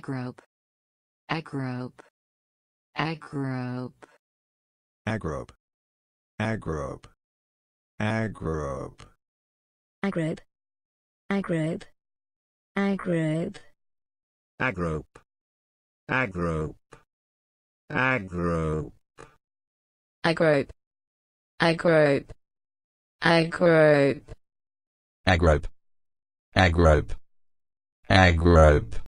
agrope, agrope, agrope, agrope, agrope, agrope, agrope, agrope, agrope, agrope, agrope, agrope, agrope, agrope, agrope. agrope, agrope, agrope.